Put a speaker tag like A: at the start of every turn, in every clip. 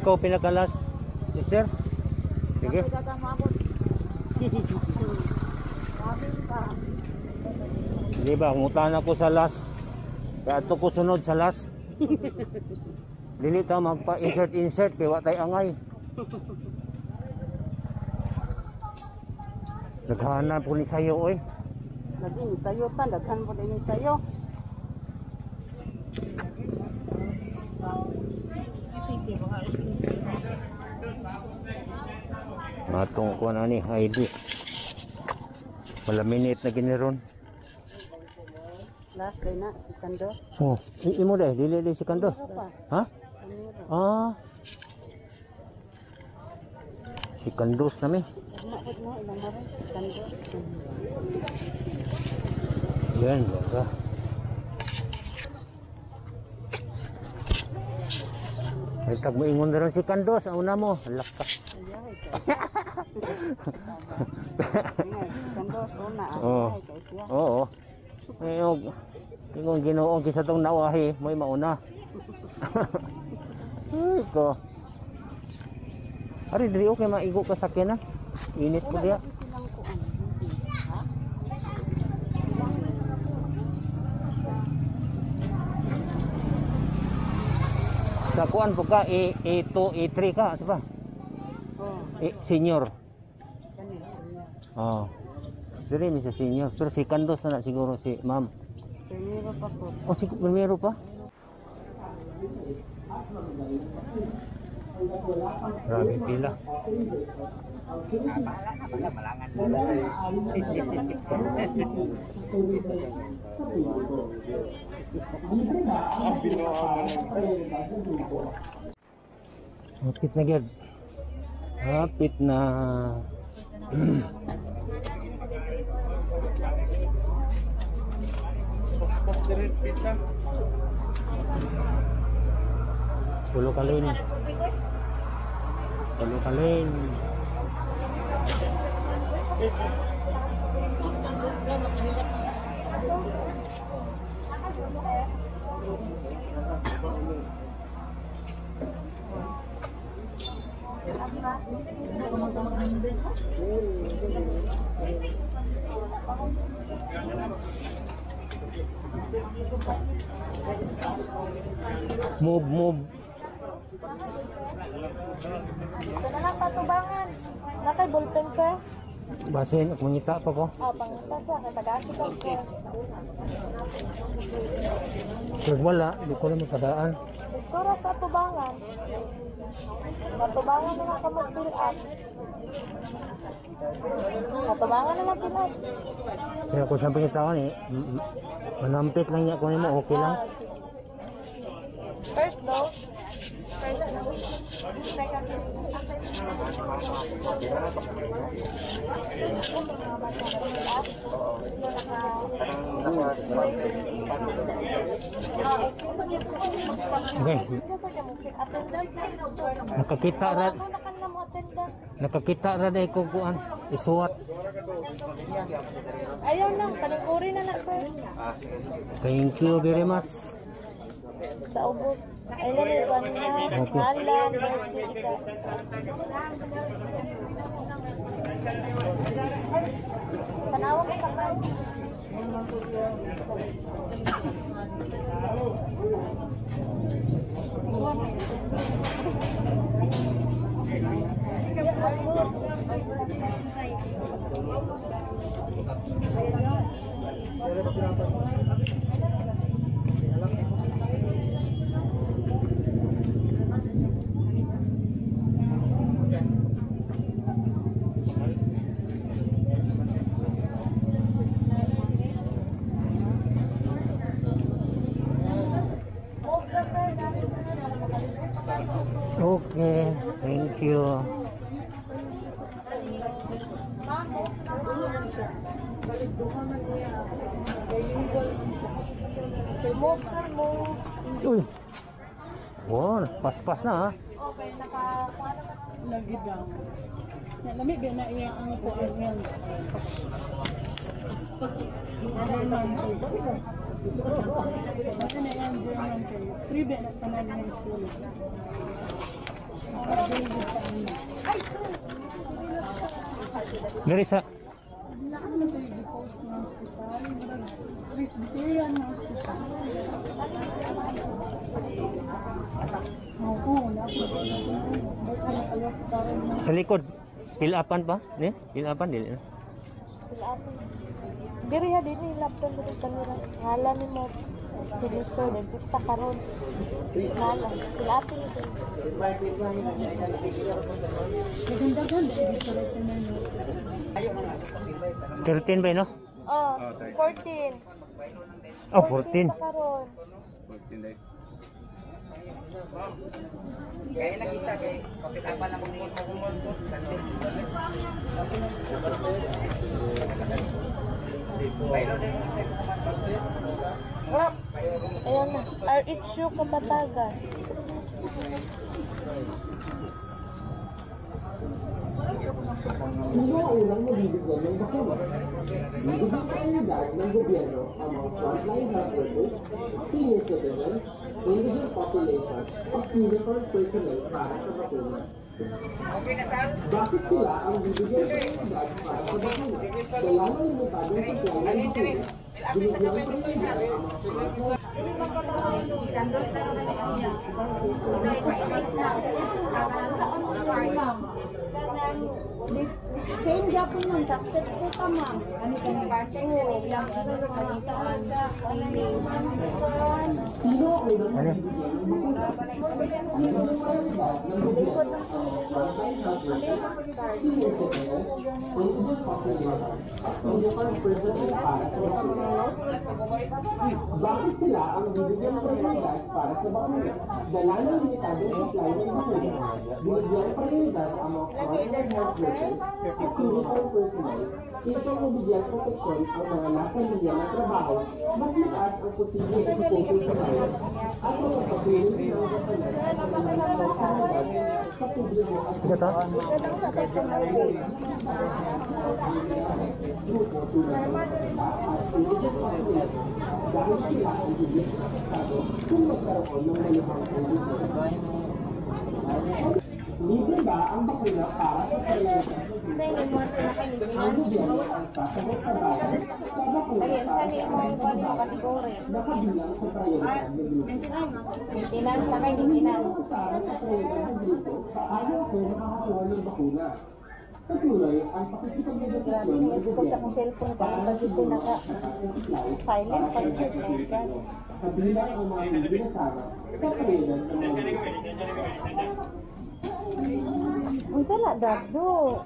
A: Ikaw pinakalas, sister? Sige. Di ba, ngutan ako sa last. Kaya ito ko sunod sa last. Dili magpa-insert insert kay wa tay angay. Naghahanap ko ni sayo oy.
B: Naging sayo ta, daghan po din sayo.
A: Matong ko na ni ID. Wala minute na giniron.
B: Last day na, ikando.
A: Oh, i- imo deh, dili dili si.
B: Ano?
A: Ha? Ah. Si kandos na mi. Yan, baga. Ay, tag mo ingon rin si kandos. Ang una mo, halak ka.
B: Ayahay ka. Ikando, una.
A: Oo. Oo. Ayog. Ingon ginoong kisa tong nawahi, mo'y mauna. Ay ko. Ari diri okay maigo ka sakyan na. Init ko diya.
B: Silang kuan. Ha?
A: Sa kuan po ka A, A2, A3 ka, sa ba?
B: Oo.
A: Eh, senior. Oh. Diri mi sa senior, pero si kandos na, siguro si ma'am.
B: Kaniro pa po.
A: O si primero pa? Grabe pila. Hapit na gyud. Hapit na. Pulo kalin. Pulo kalin. Move, move.
B: Ito lang patubangan. Nakay ballpen, sir.
A: Basin, mangita pa ko.
B: Ah, pangita siya. Natagaan ko ko.
A: Pag wala, di ko na makadaan.
B: Siguro sa tubangan. Matubangan na lang ka mag-fill up. Matubangan na lang up.
A: Kaya kung siyang pangitawan eh, manampit lang niya kung ano mo, okay lang.
B: First dose. First dose. Second
A: Okay, nakakita ra, nakakita ra na ko kuan, isuwat.
B: Ayaw lang, paningkuri na na sir.
A: Thank you very much.
B: Sa ubos. Ay na ni Juan na.
A: Okay.
B: Halan, mercy, ika. Tanawa ko sa kan. Move ka sir, dami na.
A: you.
B: Move, sir, move.
A: Uy. Wow, paspas na ha.
B: Okay, naka...
C: lagi daw. Na lami ba na iya ang kuan yan. German food. Ano na yan German food? Free ba na tanan ng school?
A: Diri sa
C: Naan na tayo di-post ng hospital. Presbyterian hospital.
A: Sa likod. Pilapan pa? Ne? Pilapan dili. na.
B: Silapin. Diri ha, diri, laptop diri kamera. Ngalan ni mo. Silito, nagpita karon. Ngalan. Silapin ito.
C: Maganda-ganda, di sa recommend.
A: 13 ba no?
B: Oh, 14.
A: Oh, 14.
B: Pa karon.
D: Kaya lang isa kay kapitapan ni
B: Ah, ayan na. RH Kapatagan.
E: Kinaulang mabibigyan ng bakuna. Bibigyan ng gobyerno ang mga frontline health workers, senior citizens, indigent population, at uniformed personnel para sa bakuna. Bakit sila ang bibigyan ng prioridad para sa bakuna? Kaya ng limitadong supply ng bakuna, binigyan ng prioridad ang mga frontline
B: Same Japon man, tested ko pa ma'am. Ano ka na ba-check na lang? Ano ka dito ang training?
E: Sino ang unang
A: Ano?
E: mabibigyan ng bakuna? Binigyan ng prioridad ng gobyerno ang mga frontline health workers, senior citizens, indigent population, at uniformed personnel para sa bakuna. Bakit sila ang bibigyan ng prioridad para sa bakuna? Dala ng limitadong supply ng bakuna, binigyan ng prioridad ang mga frontline health at uniform personnel upang mabigyan proteksyon ang mga nasa linya ng trabaho mas mataas ang posibleng exposure sa virus at makapagpiling ng mga kapalit sa kanilang pagkakalabas sa publiko at
A: Ito to?
E: grupo tulad ng matanda at indigent population dahil sila ang ng apektado kung magkaroon ng malubhang kondisyon. Libre ba ang bakuna para sa
B: pinakalimutan.
E: ang gobyerno ang sasagot sa bayan sa bakuna para
B: mo, kategory?
E: nakabilang sa ng grupo.
B: Maintenance na kay maintenance.
E: Para sa prioridad ng grupo, paano ako makakakuha ng bakuna? Patuloy ang pakikipag-negosyasyon ng
B: sa
E: gobyerno para
B: kasi ito naka
E: supply
B: silent pa rin.
E: kabilang ang mga hindi sa prioridad ng mga grupo.
B: Oh, Unsa nak dadu?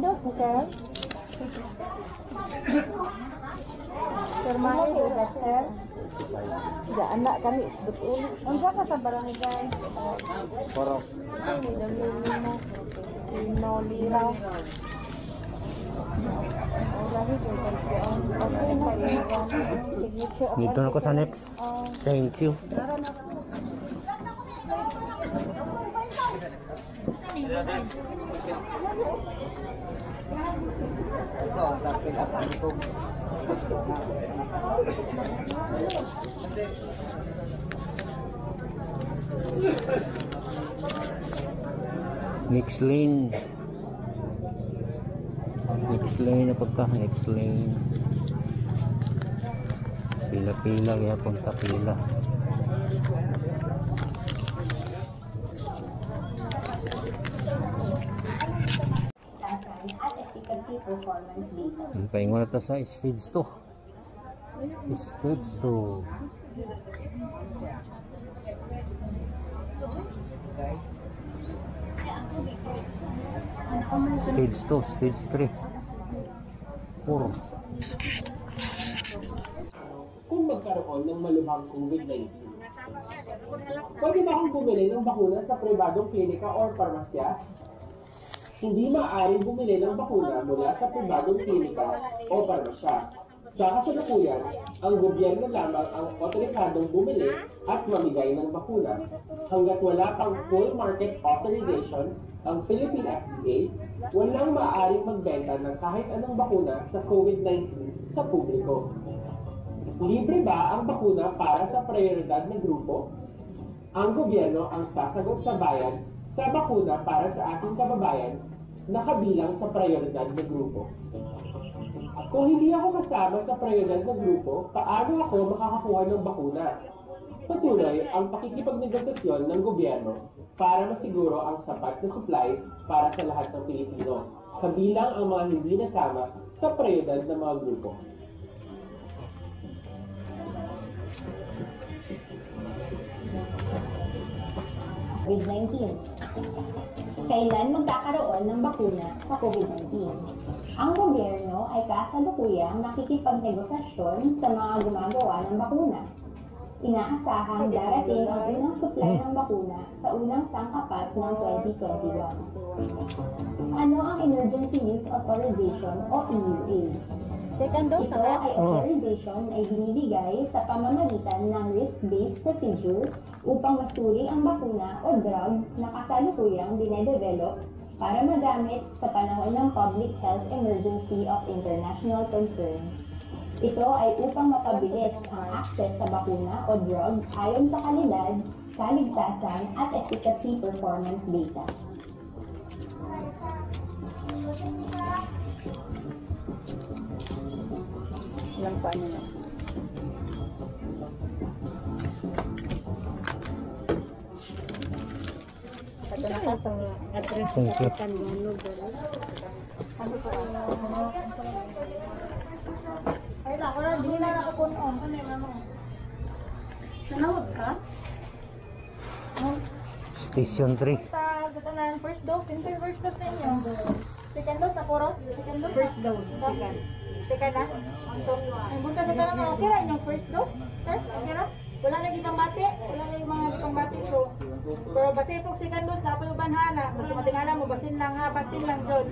B: Dose, sir? Sir Mahi, ba, sir? Ya, anak kami, betul. Unsa ka sa barangay?
A: Porok.
B: Limo, limo, liraw. Oh, lagi ko, kalkuan. Okay na, liraw. Signature of
A: Dito na ko sa next.
B: Oh,
A: Thank you.
D: Ito, tapil up ang ko.
A: Next lane. Next lane na pagka. Next lane. Pila-pila kaya punta pila.
F: Performance data.
A: Paingon na to sa stage 2. Stage 2. Stage 2, stage 3. Puro.
E: kung magkaroon ng malubhang COVID-19. Pwede ba akong bumili ng bakuna sa pribadong klinika or parmasya? Hindi maaaring bumili ng bakuna mula sa pribadong klinika o parmasya. Sa kasalukuyan, ang gobyerno lamang ang otorisadong bumili at mamigay ng bakuna. Hanggat wala pang full market authorization ang Philippine FDA, walang maaaring magbenta ng kahit anong bakuna sa COVID-19 sa publiko. Libre ba ang bakuna para sa prioridad na grupo? Ang gobyerno ang sasagot sa bayan sa bakuna para sa ating kababayan na kabilang sa prioridad na grupo. Kung hindi ako kasama sa prioridad na grupo, paano ako makakakuha ng bakuna? Patuloy ang pakikipagnegosasyon ng gobyerno para masiguro ang sapat na supply para sa lahat ng Pilipino, kabilang ang mga hindi nasama sa prioridad ng mga grupo.
F: COVID-19. Kailan magkakaroon ng bakuna sa COVID-19? Ang gobyerno ay kasalukuyang nakikipagnegosasyon sa mga gumagawa ng bakuna. Inaasahang darating ang unang supply ng bakuna sa unang sangkapat ng 2021. Ano ang Emergency Use Authorization o EUA?
G: Second dose
F: Ito ay authorization ay binibigay sa pamamagitan ng risk-based procedure upang masuri ang bakuna o drug na kasalukuyang dinedevelop para magamit sa panahon ng public health emergency of international concern. Ito ay upang mapabilis ang access sa bakuna o drug ayon sa kalidad, kaligtasan at efficacy performance data.
G: Ilang pa na. Ito na sa address
A: Thank you.
G: kan ano Ano pa ano? Ay, ako na, hindi na ako kung on. Ano yung ano? Sanawag ka?
A: Station 3.
G: Sa gusto na yung first dose, yung first dose na inyo. Second dose, tapos second dose? First dose. Second. Second na? Ang bunta sa tanong, okay na yung first dose? Sir, okay na? Wala na ibang bati, wala na yung mga ibang bati. So, pero basta itong second dose, dapat yung banhana. Basta matingala mo, basin lang ha, basin lang dyan.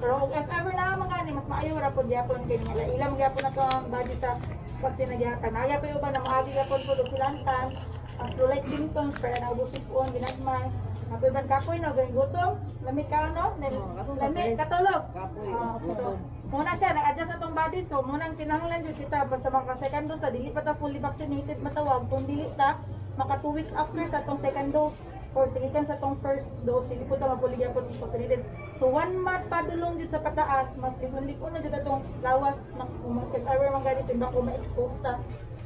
G: Pero if ever na mga gani, mas maayo ra po gyapon kay nila. Ilang gyapon na to ang body sa vaccine na gyapon. Nagya pa ba na maagi gyapon po silantan. Ang flu like symptoms, pero naubusin po ang ginagmay. Napiban kapoy na, ganyan gutom. Lamig ka ano? Lamig, katulog. Ah, so, muna siya, nag-adjust atong body. So, munang kinahanglan dyan kita. Basta mga second dose, dili pa ta fully vaccinated matawag. Kung dili ta, maka 2 weeks after sa atong second dose. Or sige sa atong first dose, dili po ta mapuligya po vaccinated. So, one month pa dulong dyan sa pataas, mas ligon-ligon na dyan atong lawas. mas ever man ganito, hindi ko ma-expose ta.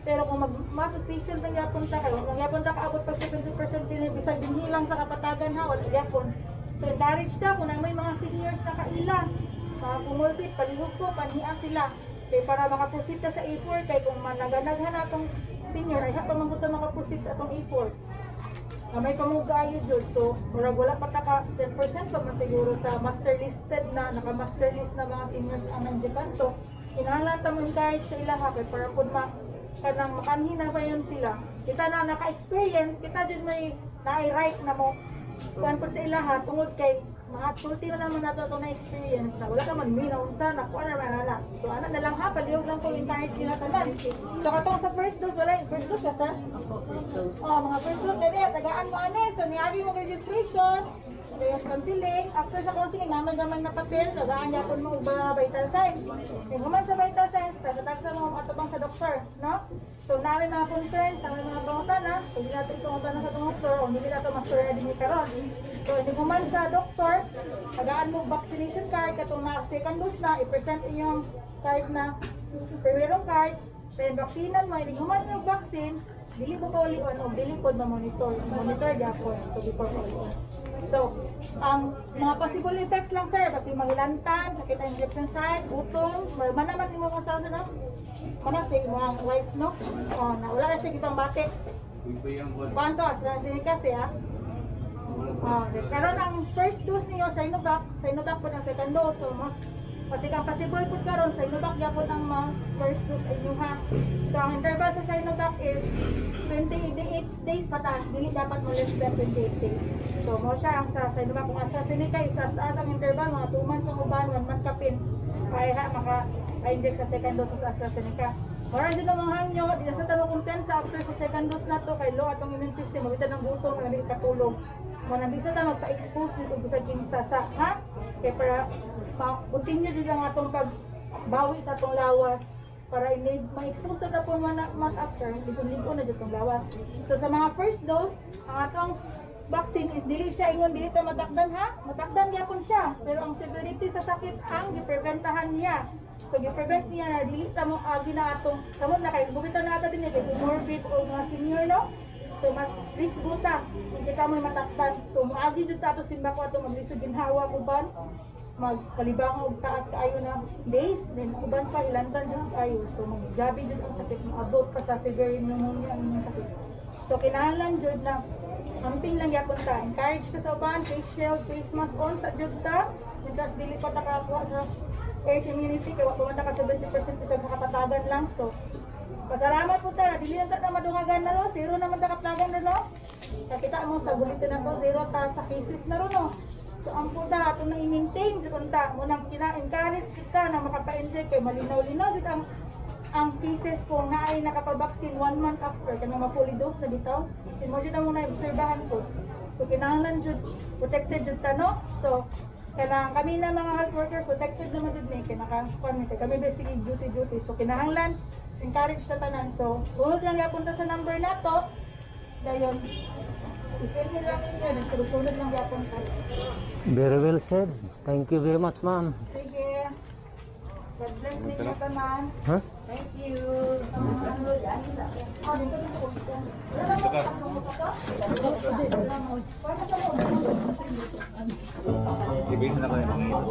G: Pero kung mag mas official na yapon ta kayo, nang yapon ta kaabot pag 70% din bisag din lang sa kapatagan ha, wala yapon. So encourage ta kung may mga seniors na kaila, mga pumulpit, palihog ko, paniha sila. Kay para makaproceed ka sa A4, kay kung managanaghan na atong senior, ay hapa man ta makaproceed sa atong A4. Na may kamugayo dyan. So, murag wala pa taka 10% pa man siguro sa master listed na, naka-master list na mga seniors ang nandiyan kanto. Kinahanglan ta mo encourage sa ila ha, kay para kung ma kanang makanhi na ba yun sila. Kita na naka-experience, kita din may na-right na mo. Kuan po sa ilaha, tungod kay mga tulti na naman nato ito na-experience na wala ka man may naunsa na kuan na manana. So ano na lang ha, palihog lang po yung kahit sila tanan. So katong sa first dose, wala yung first dose ka sa? Oh, mga first dose, kaya tagaan mo ane. So niagi mo registration, kaya counseling, after sa counseling, naman naman na papel, tagaan yapon mo ba vital signs. Kung human sa vital signs, tagatagsa mo atubang sa doktor, no? So namin mga concerns, namin mga pangutana, kung hindi natin pangutana sa doktor, o hindi natin masura din yung karon. So hindi human sa doktor, tagaan mo vaccination card, katong mga second dose na, i-present inyong card na, primero card, then vaksinan mo, hindi human yung vaccine, dili po paulion o dili po ma-monitor. Monitor gapon, so before paulion. So, ang mga possible effects lang sir, pati mahilantan, sakit ang injection site, utong, manaman mo kung saan na, manasig mo ang wife, no? O, na wala na siya kitang batik. Kuanto, AstraZeneca siya. Oh, karon ang first dose niyo sa Sinovac, sa Sinovac po ang second dose. So, mas pati kang po karon sa Sinovac gyapon ang mga first dose ay ha. So, ang interval sa Sinovac is 28 days pa ta. Dili dapat mo less than 28 days. So, mo siya ang sa Sinovac kung AstraZeneca isa sa ang interval mga 2 months ang uban, 1 month kapin. Kaya ha maka inject sa second dose sa AstraZeneca. Mara din ang mga hangyo, di sa tanong kumpiyansa after sa second dose na to kay low atong immune system, mabita ng butong, nga di katulong mo nang bisa ta magpa-expose nito sa kinsa sa ha kay para ma-continue din ang atong pagbawi sa atong lawas para ini ma-expose ta po man month after ligo-ligo na tong lawas. So sa mga first dose ang atong vaccine is dili siya ingon dili ta matakdan ha? Matakdan gyapon siya pero ang severity sa sakit ang gipreventahan niya. So, gi-prevent niya na dili ta mo agi na atong kamot na kay bukita na ata din kay morbid o mga senior no? So mas risk buta hindi ka mo matakdan. So moagi jud ta ato simba ko ato maglisod ginhawa uban magkalibang og taas kaayo na days then uban pa ilantan jud ayo. So maggabi jud ang sakit mo abot pa sa severe pneumonia ang inyong sakit. So kinahanglan jud na amping lang yapon ta. Encourage ta sa uban face shield, face mask on sa jud ta. Mientras dili pa ta kakuha sa herd immunity kay wa pa ka 70% sa makapatagan lang. So Pasalamat po ta, dili na ta madungagan na no, zero naman ta kaplagan na no. Kakita mo sa bulitin na to, zero ta sa cases na ro no. So ang punta ato na i-maintain jud ta mo nang kina-encourage kita na makapa-inject kay malinaw-linaw jud ang ang cases ko na ay nakapabaksin one month after kanang mapuli dose na bitaw. Sin mo jud ang muna obserbahan ko. So kinahanglan jud protected jud ta. So kailangan kami na mga health workers protected naman jud ni kay naka-squad ni kami basically duty duty. So kinahanglan encourage sa tanan. So, sunod lang yapunta sa number na to. Dayon,
A: Very well said. Thank you very much, ma'am.
G: Sige. God bless ninyo tanan.
A: Huh?
G: Thank you.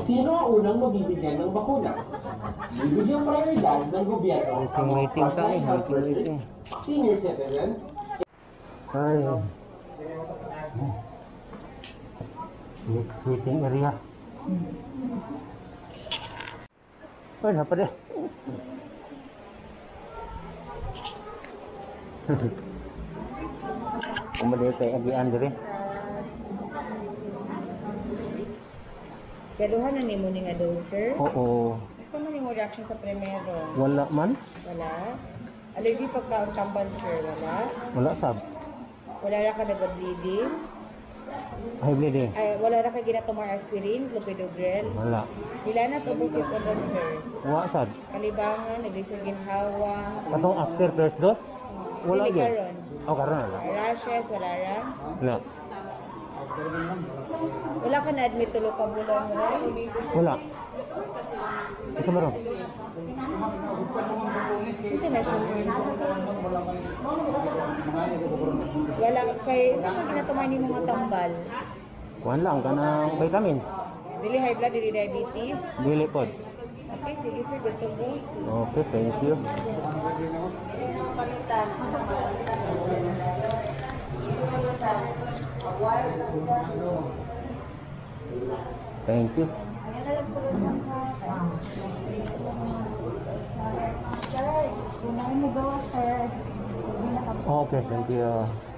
E: Sino ang unang mabibigyan ng bakuna? Bibigyang prioridad ng gobyerno
A: Waiting, waiting tayo. Waiting, waiting.
E: senior citizens,
A: Ay. Next waiting area. Ay, napa deh. Kumaday kay Agi Andre.
H: Galuhan na ni mo ni nga doser.
A: Oo.
H: Gusto mo ni mo reaction sa primero?
A: Wala man.
H: Wala. Allergy pagkaon tambal sir, wala.
A: Wala sab.
H: Wala ra ka nag-bleeding.
A: High bleeding.
H: Ay, wala ra ka ginatumar aspirin, clopidogrel.
A: Wala.
H: Wala na to busit ko doon sir.
A: Wala sad.
H: Kalibangan, naglisugin hawa.
A: Katong after first dose? Wala
H: Dili
A: gyud.
H: karon.
A: Oh, karon wala.
H: Rashes, wala ra.
A: Wala.
H: Wala ka na-admit tulo ka bulan mo ra.
A: Wala. Isa meron.
H: Kasi siya. Wala kay sa mga ginatumar ni mga tambal.
A: Kuhan lang kanang vitamins.
H: Dili high blood, dili diabetes.
A: Dili pod.
H: Okay, sige sir, good to go.
A: Okay, thank you. Thank you. Okay, thank you.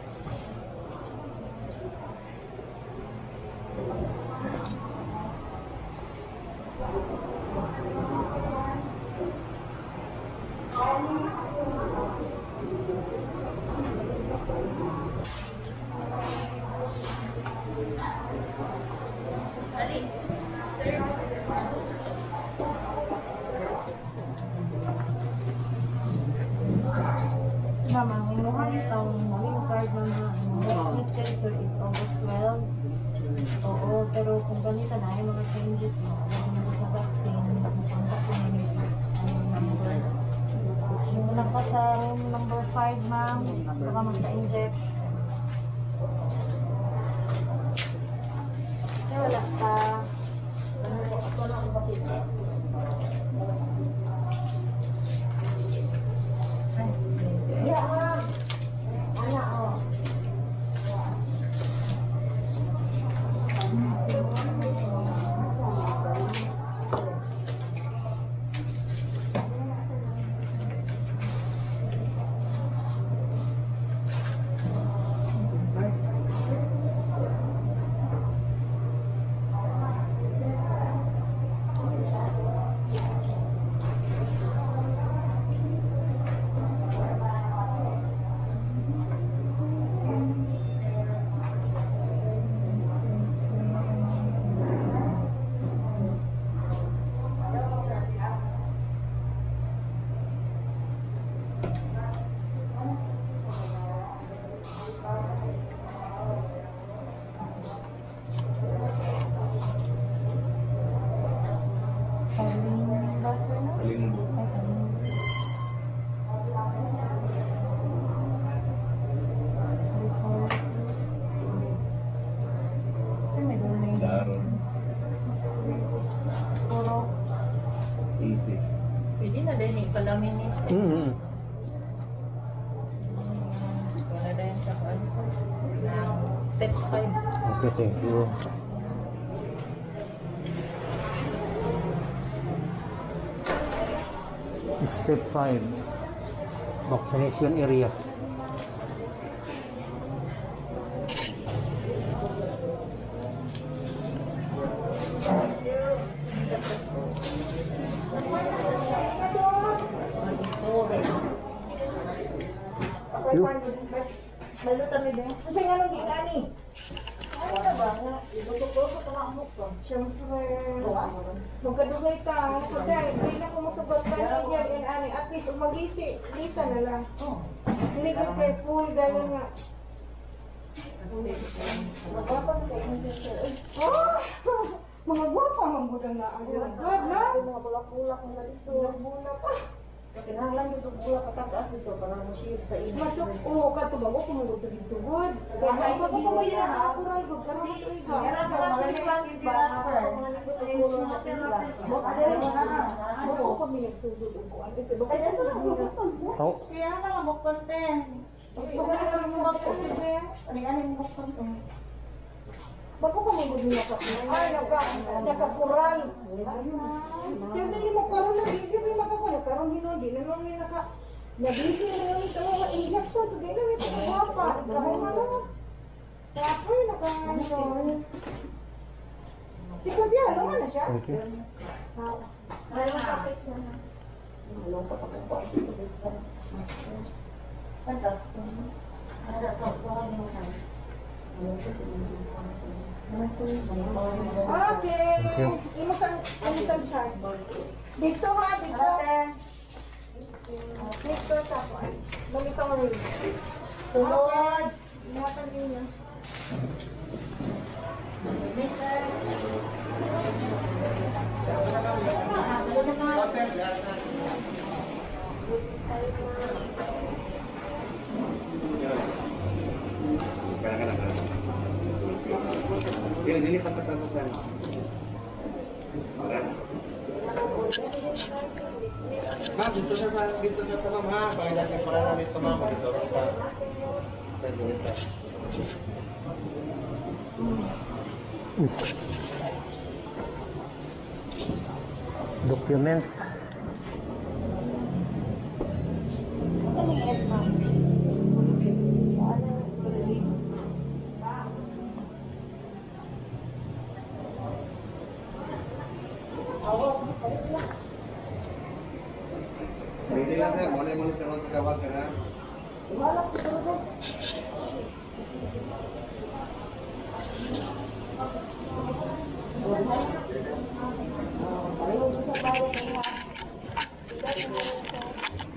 A: Thank you. Step 5 Vaccination area
B: Lalo kami din. Kasi nga nung gigani. Ano na ba? Ibutok-butok na ako ko. Siyempre. Magkadugay ka. Kasi hindi na kumusugot ka na yan. And ani, at least umagisi. Lisa na lang. Hindi ka kay full dahil nga. Magwapa na kayo. Oh! Mga gwapa mga budang na. Good na. Mga bulak-bulak na dito. Bulak pa.
I: Kinahanglan dito bula kataas dito para mo-shield sa inyo.
B: Masuk oo ka to bago kumulog to dito good. Kaya ay sa ko mo yan ako kural good pero dito ikaw.
I: Kaya mga plans ba?
B: Mo ka mo. Mo ko mi nagsugod og kuan dito. Bakit ano na
A: Oh,
B: Kaya ka mo konten. Mas ko ba ka mo konten? Ani ani mo konten. Bago ka mo gud ka. Ay naka nakakural. Kaya hindi mo karon na di di makakuha karon hinodi na lang ni naka Nabisi na naman sa mga iyak siya. Sabi na, may pagkakapa. Na lang. Kaya ako yun, naka-ano. Si Kunsi, ano nga na siya?
A: thank you.
B: Ano ang topic niya na? Okay. Imusan, imusan siya. Dito ha, dito. Dito sa ako. Balik ako rin. Sunod. Ingatan din niya.
D: Kaya ka na ka. Yung dili pa katapusan. Para. Ma, dito sa dito sa tamam ha. Pagdating natin para namin tamam dito pa. Sa dito sa.
A: Document.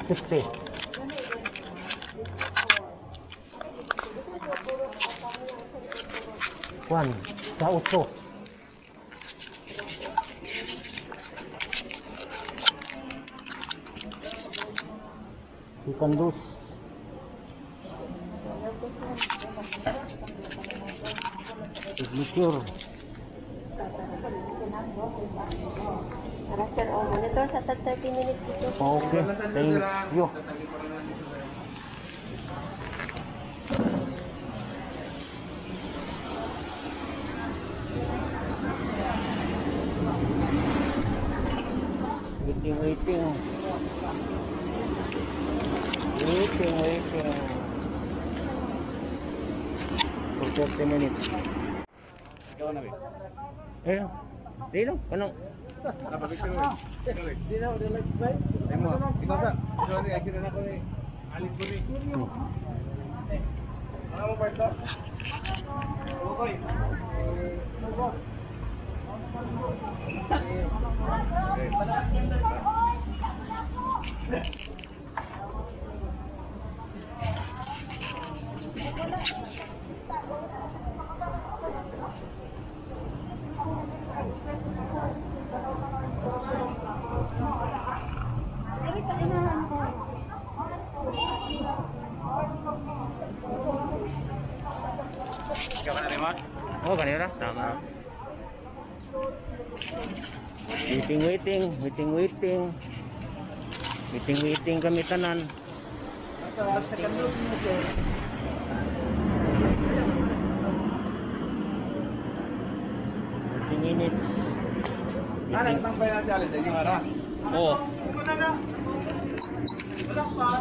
A: 60. One, za utro. Ikan dus. Signature. Thank you. Waiting, waiting. Waiting, waiting. For 30 minutes.
D: Ikaw na, Vic.
A: Eh, di lang, kanong
D: Napapicture mo. Di na, di na, slide. Ay mo, ikaw sa. Ikaw ni, accident ako ni. Alit ko ni. Ano mo, Bart, to? Okay. Ikaw ka na rin, Mark?
A: Oh, kanina tama. Waiting, waiting, waiting, waiting. Waiting, waiting kami tanan. Waiting minutes.
D: Ano yung tangpay na challenge? Hindi mara.
A: Oh,
D: Sabi, may vlog ba,